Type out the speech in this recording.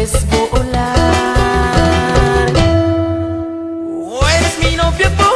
puedes volar. O eres mi novia.